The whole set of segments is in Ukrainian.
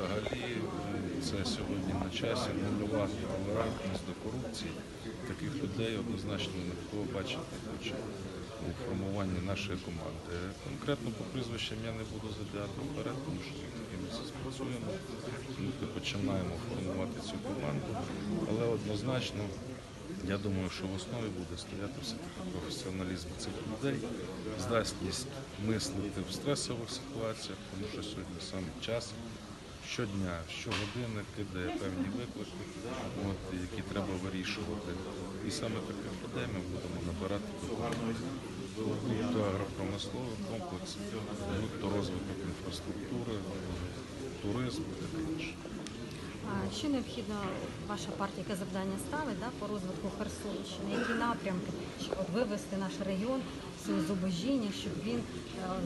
взагалі це сьогодні на часі нульова толерантність до корупції. Таких людей однозначно ніхто бачити не хоче у формуванні нашої команди. Конкретно по прізвищам я не буду забігати вперед, тому що ми таки місяць працюємо, ми починаємо формувати цю команду, але однозначно. Я думаю, що в основі буде стояти все-таки професіоналізм цих людей, здатність мислити в стресових ситуаціях, тому що сьогодні саме час щодня, щогодини кидає певні виклики, от, які треба вирішувати. І саме таких людей ми будемо набирати. Будь то агропромисловий комплекс, розвиток інфраструктури, туризм і таке інше. А Що необхідно ваша партія, яке завдання ставить да, по розвитку Херсонщини? Які напрямки, щоб вивести наш регіон з цього зубожіння, щоб він е,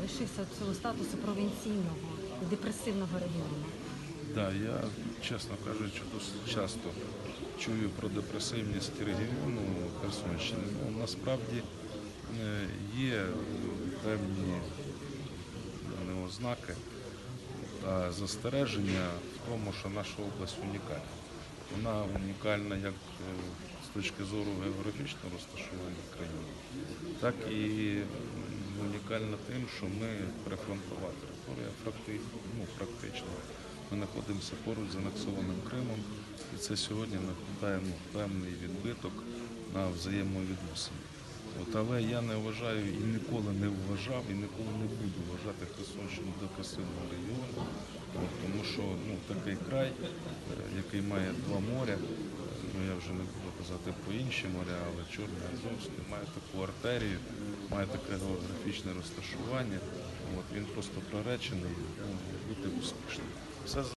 лишився цього статусу провінційного депресивного регіону? Да, я, чесно кажучи, досить часто чую про депресивність регіону Херсонщини. Ну, насправді е, є певні не ознаки та застереження в тому, що наша область унікальна. Вона унікальна як е, з точки зору географічного розташування країни, так і унікальна тим, що ми прифронтова територія, ну, практично. Ми знаходимося поруч з анексованим Кримом, і це сьогодні накладає певний відбиток на взаємовідносини. От, але я не вважаю і ніколи не вважав, і ніколи не буду вважати Херсонщину депресивним регіоном, тому що ну, такий край, е, який має два моря, ну я вже не буду казати про інші моря, але Чорне і Азовське, має таку артерію, має таке географічне розташування. От, він просто приречений ну, бути успішним. says